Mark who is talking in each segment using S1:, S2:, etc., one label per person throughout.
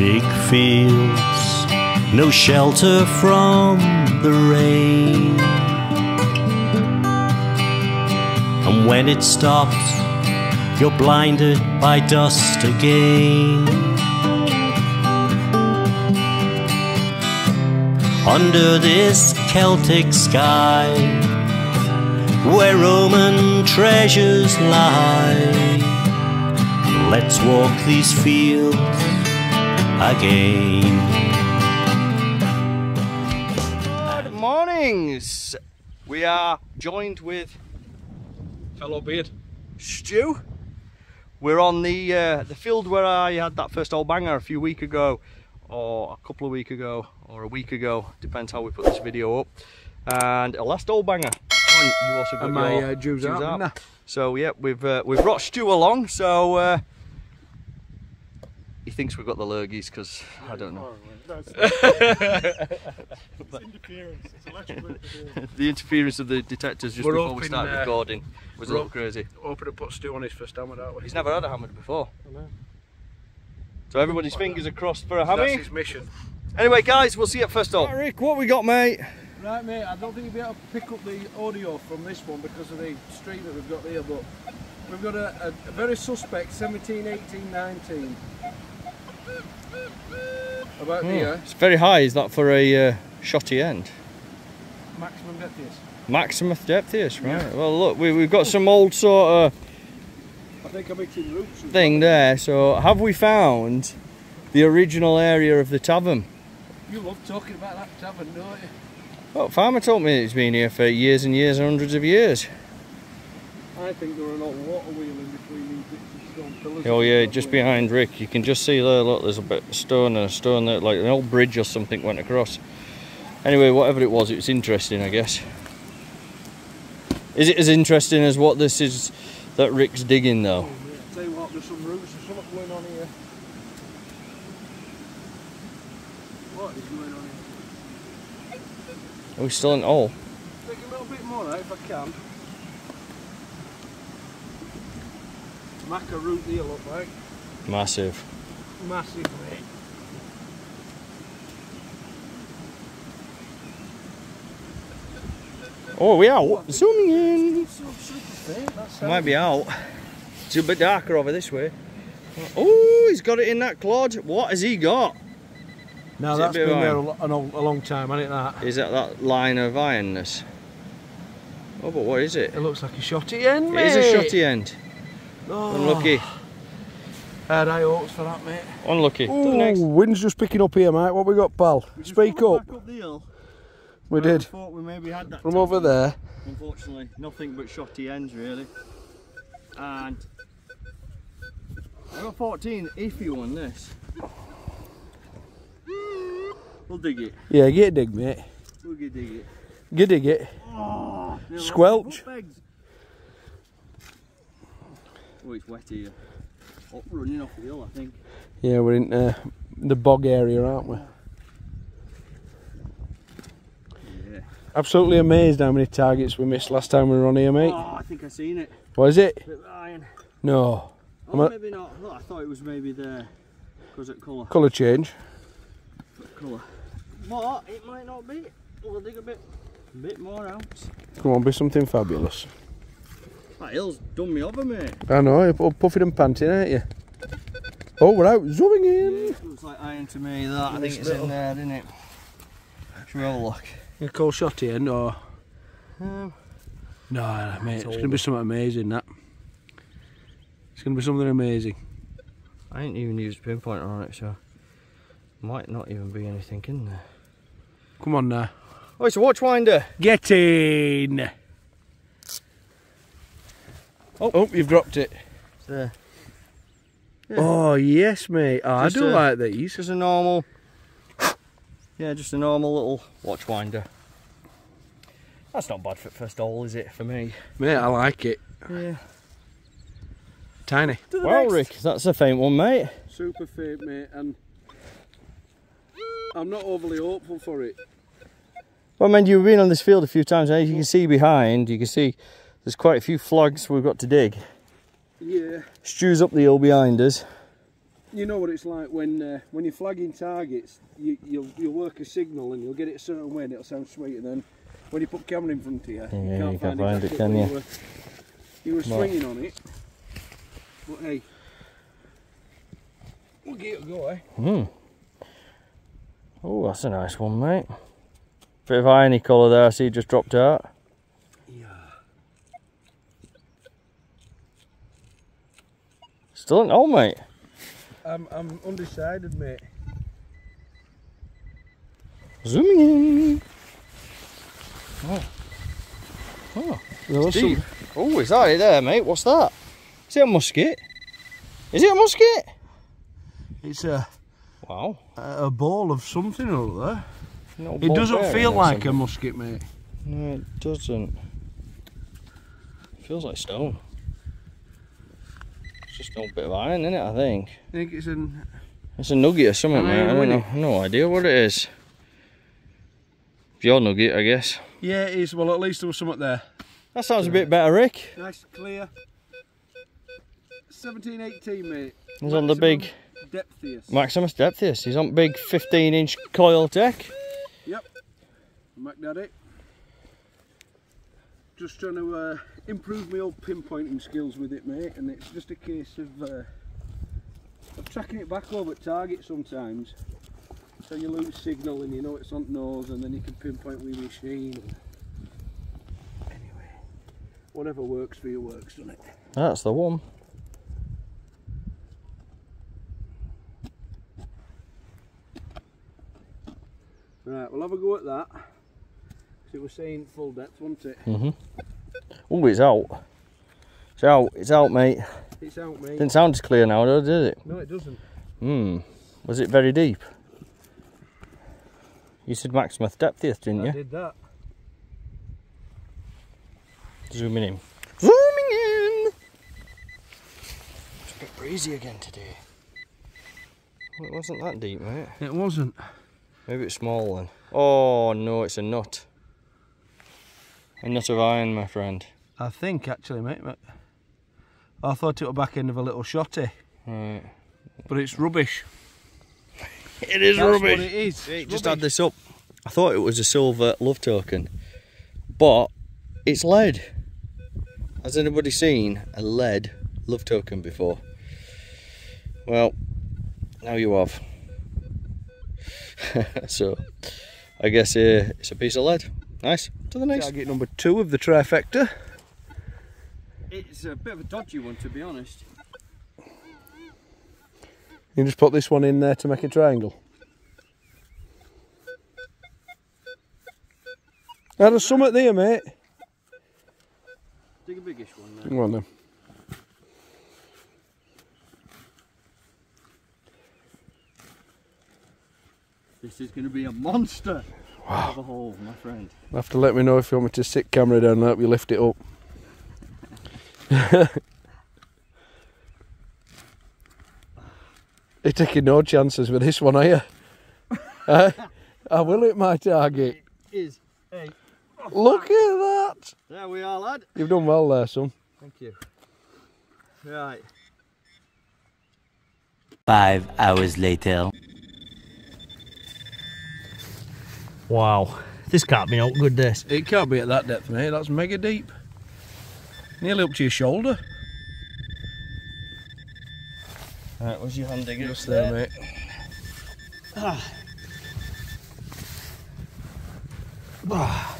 S1: Big fields, no shelter from the rain. And when it stops, you're blinded by dust again. Under this Celtic sky, where Roman treasures lie, let's walk these fields again.
S2: Good mornings. We are joined with
S3: fellow Beard.
S2: Stu. We're on the uh, the field where I had that first old banger a few weeks ago, or a couple of weeks ago, or a week ago. Depends how we put this video up. And a last old banger. And you also got
S3: And my
S2: your
S3: uh, Jews out.
S2: out.
S3: Nah.
S2: So yeah, we've uh, we've brought Stu along. So uh, he thinks we've got the lurgies because I don't know. the interference of the detectors just
S3: We're
S2: before we
S3: hoping,
S2: started
S3: uh,
S2: recording was a
S3: we're
S2: little
S3: hop-
S2: crazy.
S3: Open to put Stu on his first hammer, aren't we?
S2: He's never had a hammer before. So everybody's fingers are crossed for a
S3: hammer.
S2: That's
S3: his mission.
S2: Anyway, guys, we'll see you at first up. Rick, what we got, mate?
S3: Right, mate, I don't think you'll be able to pick up the audio from this one because of the stream that we've got here, but we've got a, a, a very suspect 17, 18, 19. About here,
S2: It's very high. Is that for a uh, shotty end?
S3: maximum depth is.
S2: Maximum depth, yes, right. Well, look, we, we've got some old sort of
S3: I think I'm hitting roots.
S2: thing there. So, have we found the original area of the tavern?
S3: You love talking about that tavern, don't you?
S2: Well, farmer told me it's been here for years and years and hundreds of years.
S3: I think there are a lot of water wheel in between these bits of stone pillars.
S2: Oh yeah, just behind Rick, you can just see there. Look, there's a bit of stone and a stone there, like an old bridge or something went across. Anyway, whatever it was, it was interesting, I guess. Is it as interesting as what this is that Rick's digging, though?
S3: Oh, tell you what, there's some roots, there's something going on here. What is going on here?
S2: Are we still in? Oh,
S3: Take a little bit more out if I can. Maca root here look like.
S2: massive.
S3: Massive mate.
S2: Oh, we out. Zooming in. Might be out. It's a bit darker over this way. Oh, he's got it in that clod. What has he got?
S3: Now
S2: it
S3: that's been there a, lo- an old- a long time, hasn't it that?
S2: Is that that line of ironness? Oh, but what is it?
S3: It looks like a shotty end,
S2: It
S3: mate.
S2: is a shotty end.
S3: Oh,
S2: Unlucky.
S3: I had high hopes for that, mate.
S2: Unlucky. To the next.
S3: wind's just picking up here, mate. What we got, pal? Speak up. We uh, did.
S2: thought we maybe had that
S3: From over there.
S2: Unfortunately, nothing but shotty ends really. And I got 14 if you one this. We'll dig it.
S3: Yeah, get a dig, mate.
S2: We'll get dig it.
S3: Get dig it.
S2: Oh, Nearly
S3: Squelch.
S2: Oh, it's wet here. Up running off the hill, I think.
S3: Yeah, we're in uh, the bog area, aren't we?
S2: Yeah.
S3: Absolutely amazed how many targets we missed last time we were on here, mate.
S2: Oh, I think I seen it.
S3: What is it? No.
S2: Oh,
S3: Am I-
S2: maybe not. No, I thought it was maybe there. Because it colour.
S3: Colour change.
S2: Colour. What? it might not be. We'll dig a bit, a bit more out.
S3: Come on, be something fabulous.
S2: That hill's done me over, mate.
S3: I know, you're pu- puffing and panting, aren't you? Oh, we're out, zooming in.
S2: Looks like iron to me. That I think it's
S3: little-
S2: in there, isn't it? Should we have a look?
S3: You call shotty end or?
S2: Um,
S3: No, no, mate, it's
S2: It's
S3: going to be something amazing, that. It's going to be something amazing.
S2: I ain't even used pinpointer on it, so might not even be anything in there.
S3: Come on now.
S2: Oh, it's a watch winder.
S3: Get in! Oh, oh you've dropped it.
S2: It's there. Yeah.
S3: Oh, yes, mate. Oh, I do
S2: a-
S3: like
S2: It's
S3: these.
S2: just a normal. Yeah, just a normal little watch winder. That's not bad for first hole, is it? For me.
S3: Mate, I like it.
S2: Yeah.
S3: Tiny.
S2: Well, Rick, that's a faint one, mate.
S3: Super faint, mate, and I'm not overly hopeful for it.
S2: Well, I mean, you've been on this field a few times, and as you can see behind, you can see there's quite a few flags we've got to dig.
S3: Yeah.
S2: Stu's up the hill behind us.
S3: you know what it's like when uh, when you're flagging targets. You, you'll you'll work a signal and you'll get it a certain way and it'll sound sweet, and then when you put camera in front of you,
S2: Yeah,
S3: you
S2: you
S3: can't
S2: can't
S3: find,
S2: find it, can
S3: where
S2: you?
S3: were, you were swinging on it. But hey, we'll give it a go, eh?
S2: Hmm. Oh, that's a nice one, mate. Bit of irony colour there, I see just dropped out.
S3: Yeah.
S2: Still in, oh mate.
S3: I'm I'm undecided, mate.
S2: Zooming in. Oh. Oh,
S3: There was
S2: deep.
S3: some,
S2: Oh, is that it there, mate? What's that? Is it a musket? Is it a musket?
S3: it's a
S2: Wow.
S3: a ball of something over there.
S2: No
S3: It doesn't feel
S2: or
S3: like a musket, mate.
S2: No, it doesn't. Feels like stone. It's just an old bit of iron, isn't it? I think.
S3: I think it's an
S2: It's a nugget or something, mate. I don't know. No idea what it is. Your nugget, I guess.
S3: yeah, it is. Well, at least there was something there.
S2: That sounds a bit better, Rick.
S3: Nice, clear. 17, 18, mate.
S2: He's on the big
S3: Depthiest.
S2: Maximus Depthius. He's on big 15 inch coil tech.
S3: Yep. Mac Daddy. Just trying to uh, improve my old pinpointing skills with it, mate, and it's just a case of, uh, of tracking it back over target sometimes. So you lose signal and you know it's on nose, and then you can pinpoint with your machine. Anyway, whatever works for you works, doesn't it?
S2: That's the one.
S3: Right, we'll have a go at that. 'Cause it was saying full depth, wasn't it?
S2: hmm Oh, it's out. It's out. It's out, mate.
S3: It's out, mate.
S2: Didn't sound as clear now, though, did it?
S3: No, it doesn't.
S2: Hmm. Was it very deep? You said Maximus Depthius, didn't
S3: I
S2: you?
S3: I did that.
S2: Zooming in. Zooming in! It's a bit breezy again today. Well, it wasn't that deep, mate.
S3: It wasn't.
S2: Maybe it's small then. Oh no, it's a nut. A nut of iron, my friend.
S3: I think actually, mate. mate. I thought it was back end of a little shotty,
S2: Right.
S3: but it's rubbish.
S2: It is
S3: That's what it is.
S2: Hey, just
S3: rubbish.
S2: add this up. I thought it was a silver love token, but it's lead. Has anybody seen a lead love token before? Well, now you have. so, I guess uh, it's a piece of lead. Nice. To the next.
S3: Target number two of the trifecta.
S2: It's a bit of a dodgy one, to be honest.
S3: You just put this one in there to make a triangle. Now there's something there, mate.
S2: Dig a biggish one there.
S3: Go on then.
S2: This is going to be a monster of a hole, my friend.
S3: You have to let me know if you want me to sit camera down and help you lift it up. You're taking no chances with this one, are you? Eh? I will hit my target.
S2: Is a.
S3: Look at that!
S2: There we are, lad.
S3: You've done well there, son.
S2: Thank you. Right.
S1: Five hours later.
S2: Wow. This can't be no good, this.
S3: It can't be at that depth, mate. That's mega deep. Nearly up to your shoulder.
S2: Right, where's your hand digger?
S3: Just there, mate. Ah. Ah.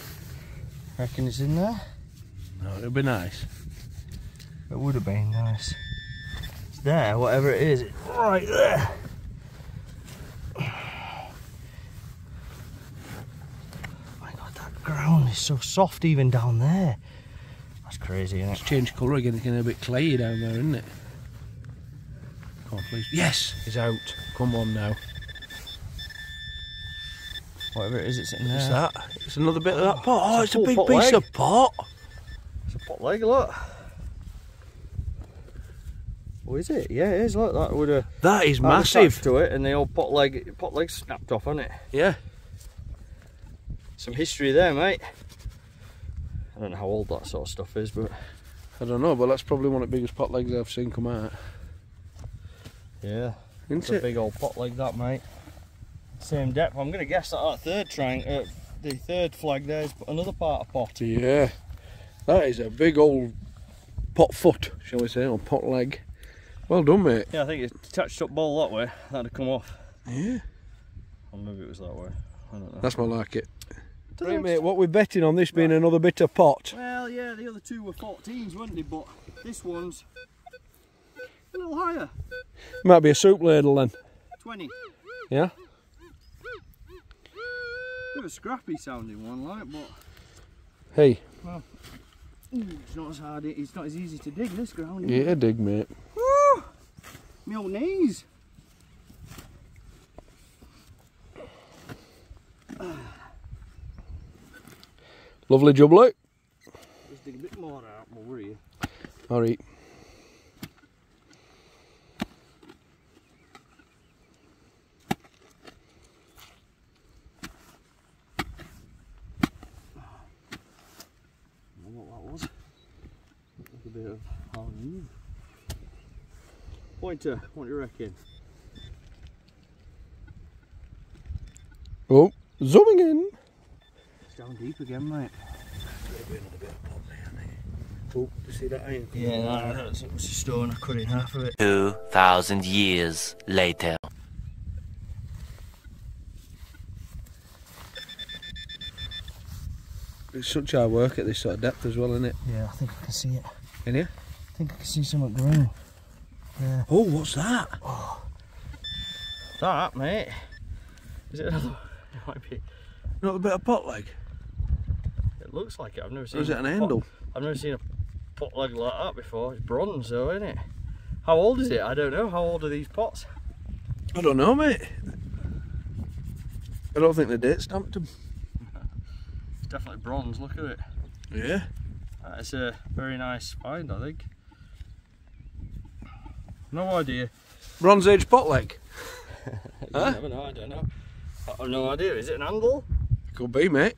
S2: Reckon it's in there?
S3: No, it'll be nice.
S2: It would have been nice. It's there, whatever it is. It's right there. My god, that ground is so soft even down there. That's crazy, isn't it?
S3: It's changed colour again. It's getting a bit clayey down there, isn't it? Come on, please. Yes, it's out. Come on now.
S2: Whatever it is, it's in there.
S3: What's that? It's another bit of that pot. Oh,
S2: It's
S3: it's
S2: a
S3: a big piece
S2: leg.
S3: of pot.
S2: It's a pot leg, look. Oh, is it? Yeah, it is. Look, that would have
S3: That is massive.
S2: to it, and the old pot leg, pot leg snapped off, hasn't it?
S3: Yeah.
S2: Some history there, mate. I don't know how old that sort of stuff is, but
S3: I don't know, but that's probably one of the biggest pot legs I've seen come out.
S2: yeah.
S3: isn't
S2: It's a
S3: it?
S2: big old pot like that, mate. Same depth. I'm going to guess that that third triangle, uh, the third flag there is another part of pot.
S3: Yeah, that is a big old pot foot, shall we say, or pot leg. Well done, mate.
S2: Yeah, I think it's touched up ball that way. That'd have come off.
S3: Yeah,
S2: Or maybe it was that way. I don't know.
S3: that's more like it. Right, mate, what we're betting on this being another bit of pot.
S2: Well, yeah, the other two were 14s, weren't they? But this one's a little higher.
S3: Might be a soup ladle then.
S2: 20.
S3: Yeah?
S2: Bit of a scrappy sounding one, like, but
S3: Hey,
S2: Well, it's not as hard. It's not as easy to dig this ground.
S3: yeah, dig, mate.
S2: Woo! My old knees.
S3: Lovely jubbly.
S2: Just dig a bit more out, we'll worry you.
S3: Alright.
S2: I don't know what that was. A bit of. Pointer, what do you reckon?
S3: Oh, zooming in.
S2: It's down deep again, mate.
S3: Oh, you see that iron?
S2: Yeah, no, that's it was a stone. I cut in half of it.
S1: 2,000 years later.
S3: It's such hard work at this sort of depth as well, isn't it?
S2: Yeah, I think I can see it.
S3: Can you?
S2: I think I can see something green. Yeah.
S3: Oh, what's that?
S2: That, mate. Is it another? It might be.
S3: Not a bit of pot leg?
S2: It looks like it. I've never seen.
S3: Is it an
S2: pot-
S3: handle?
S2: I've never seen a pot leg like that before. It's bronze, though, isn't it? How old is it? I don't know. How old are these pots?
S3: I don't know, mate. I don't think the date stamped them.
S2: It's definitely bronze. Look at it.
S3: Yeah.
S2: That's a very nice find, I think. No idea.
S3: Bronze Age pot leg. Huh?
S2: Never know. I don't know. I have no idea. Is it an handle?
S3: Could be, mate.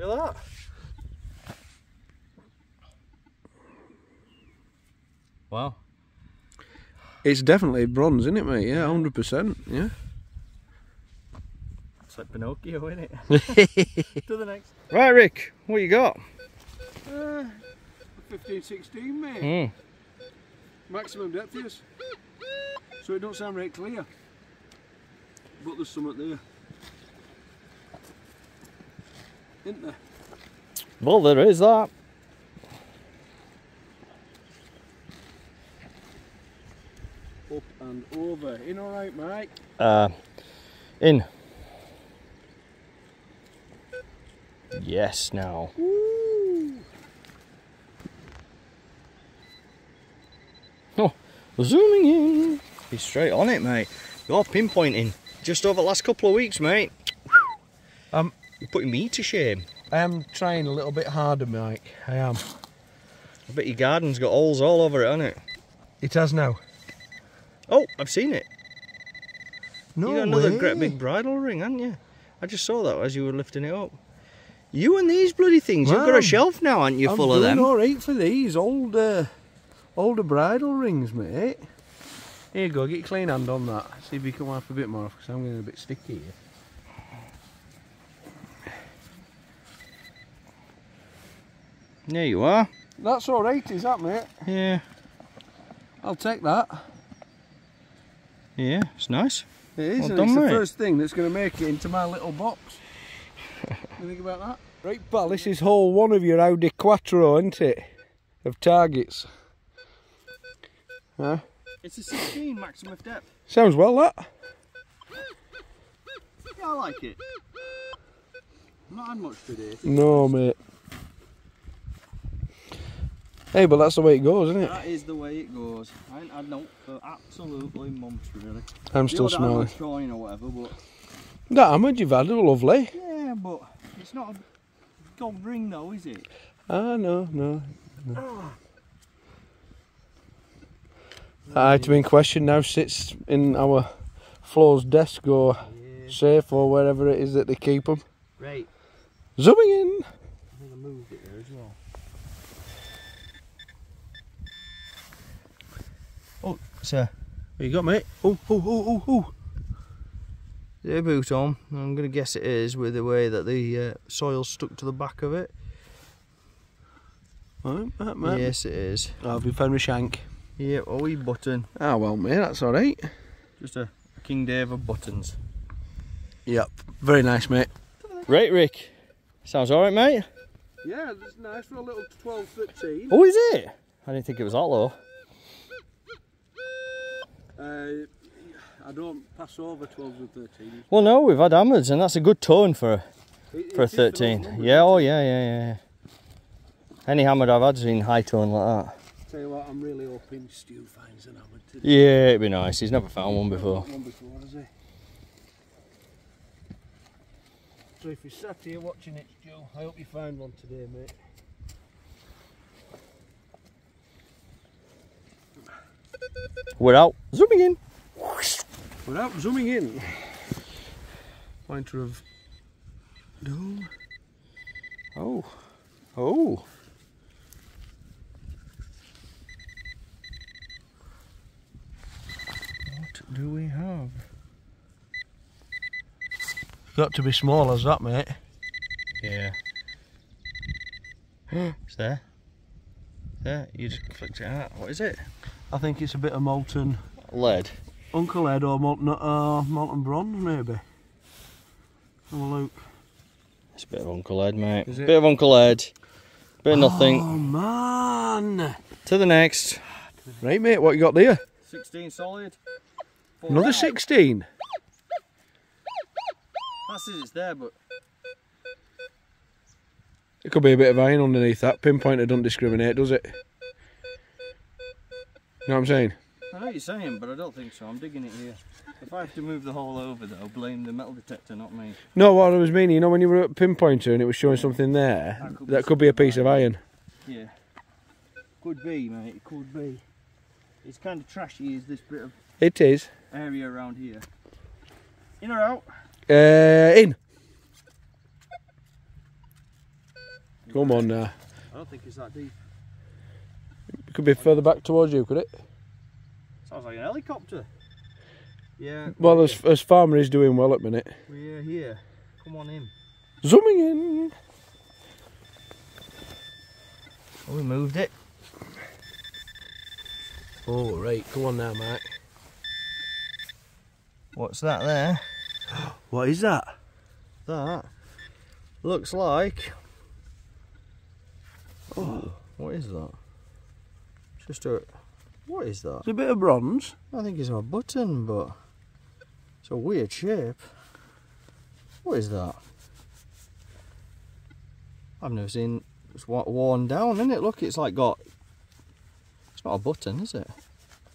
S2: Look at that. Wow.
S3: It's definitely bronze, isn't it, mate? Yeah, 100%. Yeah.
S2: It's like Pinocchio, isn't it? to the next. Right, Rick. What you got?
S3: Uh, 15, 16, mate.
S2: Hmm.
S3: Maximum depth is. So it don't sound right clear. But there's something there. Isn't there?
S2: Well, there is that.
S3: Up and over. In alright, mate?
S2: Uh, in. Yes, now.
S3: Woo!
S2: Oh, zooming in. Be straight on it, mate. You're pinpointing. Just over the last couple of weeks, mate. You're putting me to shame.
S3: I am trying a little bit harder, Mike. I am.
S2: I bet your garden's got holes all over it, hasn't it?
S3: It has now.
S2: Oh, I've seen it.
S3: No
S2: you got another
S3: way.
S2: great big bridle ring, haven't you? I just saw that as you were lifting it up. You and these bloody things, you've got a shelf now, aren't you, Full of them.
S3: I'm of doing
S2: them?
S3: all right for these old, uh, older bridle rings, mate. Here you go, get your clean hand on that. See if you can wipe a bit more off, because I'm getting a bit sticky here.
S2: There you are.
S3: That's all right, is that, mate?
S2: Yeah,
S3: I'll take that.
S2: yeah, it's nice.
S3: It is,
S2: Well
S3: and
S2: done,
S3: it's the first thing that's going to make it into my little box. you think about that? Right, pal, this is hole one of your Audi Quattro, isn't it? Of targets. Huh?
S2: It's a 16 maximum depth.
S3: Sounds well, that.
S2: Yeah, I like it. Not had much today.
S3: No, mate. Hey, but that's the way it goes, isn't it?
S2: That is the way it goes. I ain't had no for absolutely months, really.
S3: I'm still smiling.
S2: coin or whatever, but
S3: That hammer you've had lovely.
S2: yeah, but it's not a gold ring though, is it?
S3: Ah, no, no. no. That item in question now sits in our FLO's desk or
S2: Yeah.
S3: safe or wherever it is that they keep them.
S2: Right.
S3: Zooming in.
S2: I think I moved it there as well. Oh, it's a
S3: What you got, mate? Oh, oh, oh, oh, oh.
S2: Is a boot on? I'm going to guess it is with the way that the uh, soil's stuck to the back of it.
S3: Right, right, right.
S2: Yes, it is.
S3: Oh, have you found my shank?
S2: Yeah, a wee button.
S3: Ah, well, mate, that's all right.
S2: Just a King David buttons.
S3: Yep, very nice, mate.
S2: Right, Rick. Sounds alright, mate.
S3: Yeah, that's nice for a little 12, 13.
S2: Oh, is it? I didn't think it was that low.
S3: Uh, I don't pass over 12s and 13s.
S2: Well, no, we've had hammers, and that's a good tone for a,
S3: It-
S2: for a
S3: it is the low
S2: 13.
S3: number,
S2: Yeah, oh, yeah, yeah, yeah. Any hammer I've had's been high tone like that.
S3: Tell you what, I'm really hoping Stu finds an hammer today.
S2: Yeah, it'd be nice. He's never found one before.
S3: One before, has he? So if you're sat here watching it, Stu, I hope you find one today, mate.
S2: We're. Zooming in.
S3: Without zooming in. Pointer of doom.
S2: Oh. Oh. What do we have?
S3: Got to be small as that, mate.
S2: Yeah. it's there. There, you just flicked it out. What is it?
S3: I think it's a bit of molten
S2: Lead.
S3: Uncle Ed or molten, uh, molten bronze, maybe. Have a look.
S2: It's a bit of Uncle Ed, mate.
S3: Is it?
S2: Bit of Uncle Ed. Bit of nothing.
S3: Oh man!
S2: To the next.
S3: Right, mate, what you got there?
S2: 16 solid.
S3: Another 16.
S2: That says it's there, but
S3: It could be a bit of iron underneath that. Pinpointer doesn't discriminate, does it? You know what I'm saying?
S2: I know what you're saying, but I don't think so. I'm digging it here. If I have to move the hole over, though, blame the metal detector, not me.
S3: No, what I was meaning, you know, when you were at pinpointer and it was showing something there,
S2: That could be
S3: that could be a piece of iron.
S2: Yeah. Could be, mate. It could be. It's kind of trashy, is this bit of
S3: It is.
S2: area around here. In or out?
S3: Uh, in. Come on now.
S2: I don't think it's that deep.
S3: It could be further back towards you, could it?
S2: Sounds like an helicopter. Yeah.
S3: Well, as, as farmer is doing well at the minute.
S2: We're here. Come on in.
S3: Zooming in.
S2: Oh, we moved it.
S3: Oh, right. Come on now, mate.
S2: What's that there?
S3: What is that?
S2: That looks like. Oh, what is that? Just a. What is that?
S3: It's a bit of bronze.
S2: I think it's a button, but it's a weird shape. What is that? I've never seen. It's worn down, isn't it? Look, it's like got. It's not a button, is it?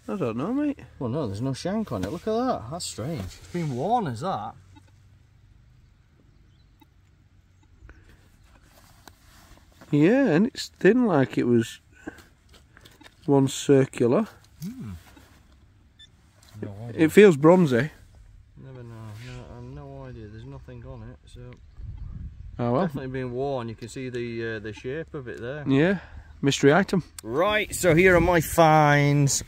S3: I don't know, mate.
S2: Well, no, there's no shank on it. Look at that. That's strange. It's been worn as that.
S3: Yeah, and it's thin like it was one circular.
S2: No
S3: It feels bronzy.
S2: Never know. No, I've no idea. There's nothing on it, so
S3: Oh well.
S2: definitely been worn. You can see the uh, the shape of it there.
S3: Yeah, mystery item.
S2: Right. So here are my finds.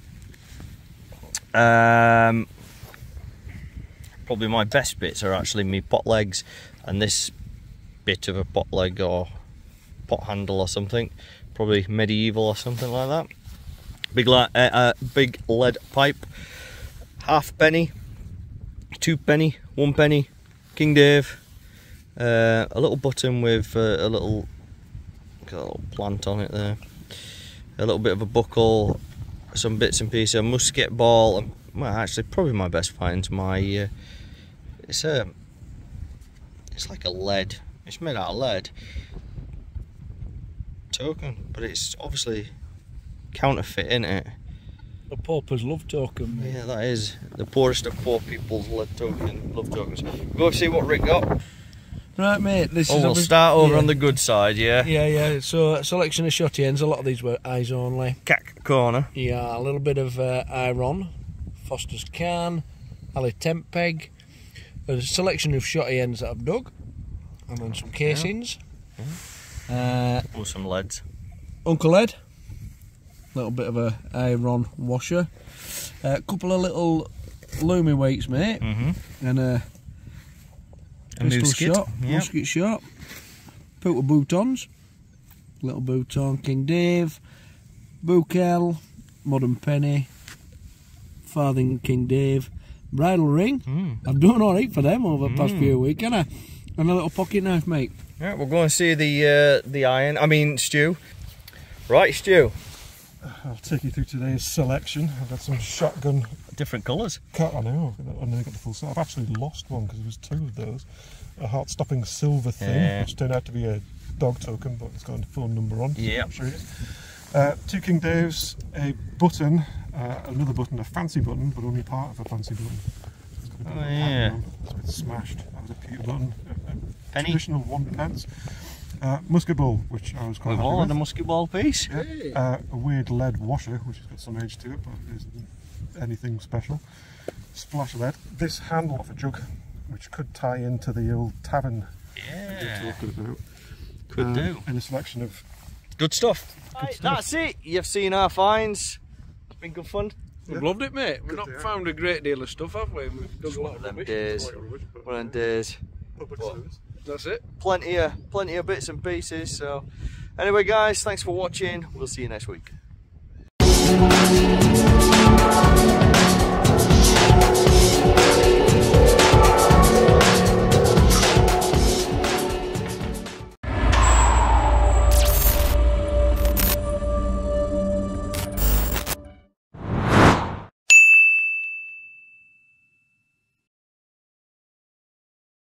S2: Um, probably my best bits are actually me pot legs and this bit of a pot leg or pot handle or something. Probably medieval or something like that. Big uh, uh, big lead pipe. Half penny, two penny, one penny, King Dave. Uh, a little button with uh, a little, a little plant on it there. A little bit of a buckle, some bits and pieces, a musket ball, and well, actually, probably my best find. My, uh, it's a, it's like a lead. It's made out of lead token, but it's obviously counterfeit, isn't it?
S3: The paupers love token.
S2: Yeah, that is the poorest of poor people's lead token love tokens. Go see what Rick got.
S3: Right, mate. This
S2: Oh,
S3: is
S2: we'll start over
S3: yeah.
S2: on the good side, yeah.
S3: Yeah, yeah. So a selection of shotty ends. A lot of these were eyes only.
S2: Cack corner.
S3: Yeah, a little bit of uh, iron, Foster's can, Ali temp peg, a selection of shotty ends that I've dug, and then some casings. Uh,
S2: Or some leads.
S3: Uncle Ed, little bit of a iron washer. A couple of little loomy weights, mate,
S2: Mm-hmm.
S3: and a
S2: A
S3: pistol
S2: musket,
S3: shot,
S2: yep.
S3: musket shot. Put with boutons, little bouton, King Dave, Boukel, Modern Penny, Farthing King Dave, bridle ring.
S2: Mm.
S3: I've done all right for them over the past few weeks, can I? And a little pocket knife, mate.
S2: Yeah, we'll go and see the uh, the iron. I mean, Stu. Right, Stu.
S4: I'll take you through today's selection. I've got some shotgun
S2: Different colours.
S4: cut. I know, I've got- nearly got the full set. I've actually lost one because there was two of those. A heart-stopping silver thing,
S2: Yeah.
S4: which turned out to be a dog token, but it's got a phone number on. so
S2: Yep.
S4: I'm sure it is. Uh, two King Daves, a button, uh, another button, a fancy button, but only part of a fancy button. A bit
S2: Oh, yeah.
S4: It's a bit smashed. That was a pewter button. A, a
S2: Penny.
S4: Traditional one pence. Uh, musket ball, which I was quite
S2: With
S4: happy
S2: all
S4: with.
S2: the musket ball piece.
S4: Yeah. Uh, a weird lead washer, which has got some age to it, but isn't anything special. Splash lead. This handle off a jug, which could tie into the old tavern we were
S2: Yeah.
S4: talking about.
S2: Could
S4: Uh,
S2: do.
S4: And a selection of.
S2: Good stuff. Right, that's it. You've seen our finds. It's been good fun.
S3: We've loved it, mate. We've
S4: Good
S3: not
S4: to hear.
S3: found a great deal of stuff, have we? We've done a lot of
S2: them
S3: rubbish.
S2: days.
S4: Quite rubbish, but,
S2: One of
S4: uh,
S2: them days
S3: that's it.
S2: Plenty of plenty of bits and pieces. So anyway, guys, thanks for watching. We'll see you next week.